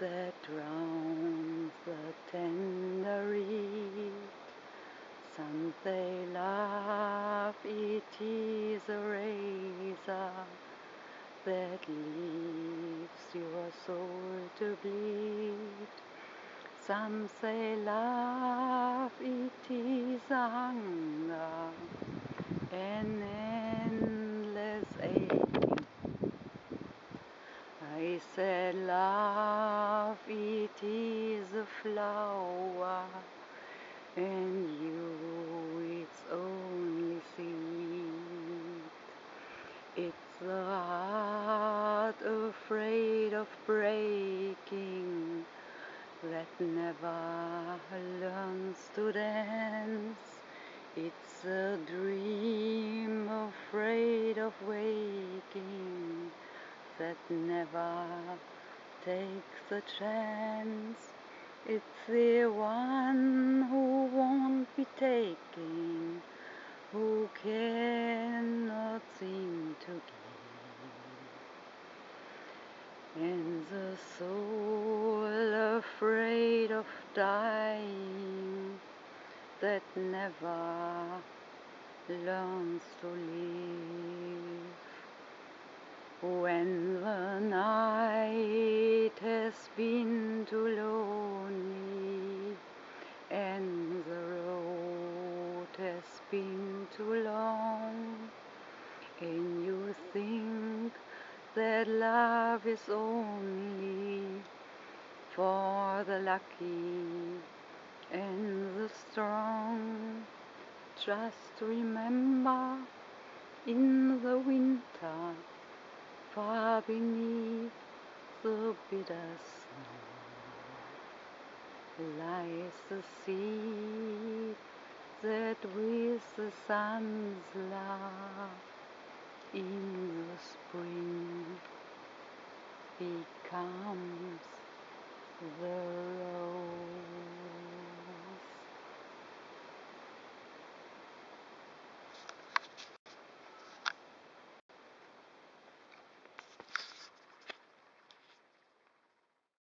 that drowns the tender reed. Some say love it is a razor that leaves your soul to bleed. Some say love, it is a hunger. It's the heart afraid of breaking that never learns to dance. It's a dream afraid of waking that never takes a chance. It's the one who won't be taken, who cannot seem to give. And the soul afraid of dying that never learns to live. When the night has been too lonely and the road has been too long, and you think that love is only for the lucky and the strong. Just remember in the winter, far beneath the bitter snow, lies the seed that with the sun's love in the spring becomes the